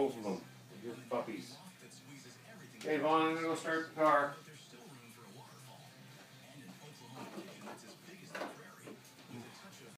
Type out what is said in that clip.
Both of them, just puppies. Okay, Vaughn, I'm gonna go start the car.